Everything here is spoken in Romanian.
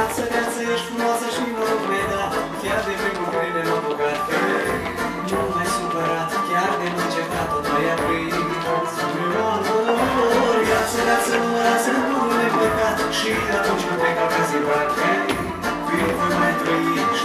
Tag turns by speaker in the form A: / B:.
A: viață, viață, țești frumoasă și noroc mi da Chiar de primul mâine m-am bucat Nu mai supărat, chiar de nu încetat Tot mai aprit, Viață, viață, mă lasă în păcat Și atunci când plec acasă-i parcă Fii voi mai trăi